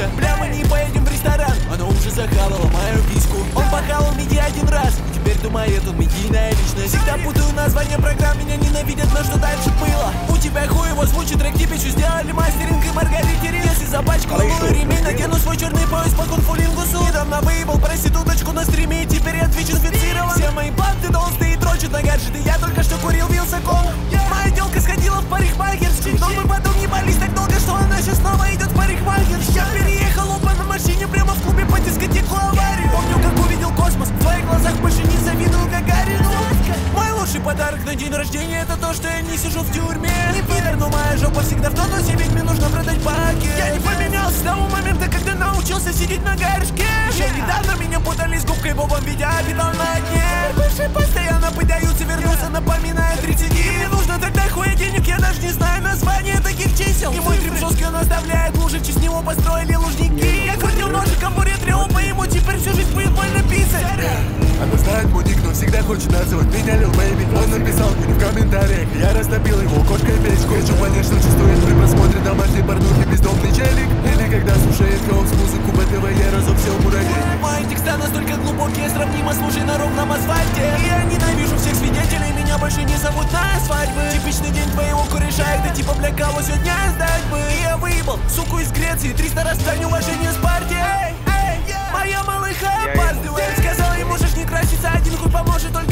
девушка Бля, не поедем в ресторан. Она уже закалывала мою письку Он похалал меня один раз. Теперь думает он медийная личность. Всегда путаю название программ. Меня ненавидят, но что дальше было? У тебя хуй его звучит, трек тебе сделали мастеринг и Маргарите Если запачкал ремень, надену свой черный это то, что я не сижу в тюрьме. Не поверну, моя жопа всегда в тонусе, ведь мне нужно продать баки. Я не поменялся с того момента, когда научился сидеть на горшке. Еще недавно меня путали с губкой Бобом, ведь я на дне. Речу, конечно, чувствует при просмотре домашней порнухи бездомный челик. Или когда слушает хаос музыку БТВ, я разовсел муравей. Мои текста настолько глубокие, сравнимо с на ровном асфальте. Я ненавижу всех свидетелей, меня больше не зовут на свадьбы. Типичный день твоего кореша, это типа, бля, кого сегодня сдать бы? Я выебал суку из Греции, 300 раз дань уважение с партией. Моя малыха опаздывает, сказала ему можешь не краситься, один хуй поможет, только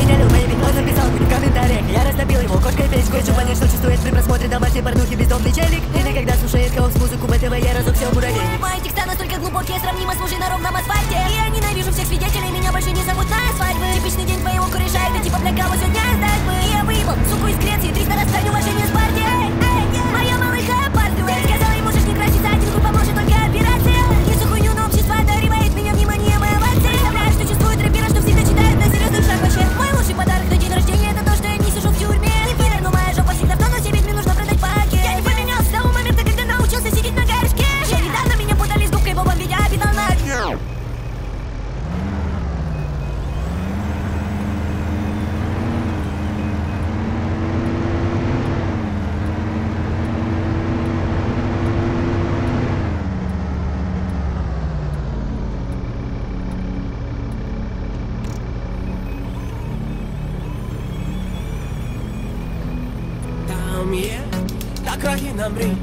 Меня Лил Бэйби, он написал мне в комментариях. Я раздобил его кошкой печку Хочу понять, что чувствует при просмотре домашней порнухи бездомный челик. Или когда слушает хаос музыку БТВ, я все муравей. Мои текста настолько глубокие, сравнимо с мужином на асфальте. Я ненавижу всех свидетелей, меня больше не зовут на асфальт. Типичный день твоего кореша, это типа бля, кого сегодня? країна мрій,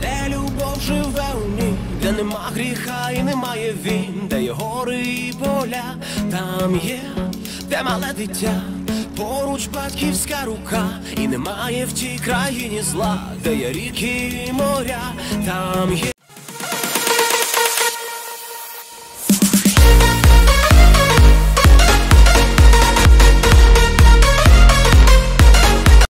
де любов живе у ній, де нема гріха і немає він, де є гори і поля, там є, де мале дитя, поруч батьківська рука, і немає в тій країні зла, де є ріки і моря, там є.